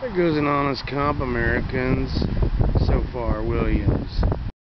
There goes an honest cop, Americans. So far, Williams.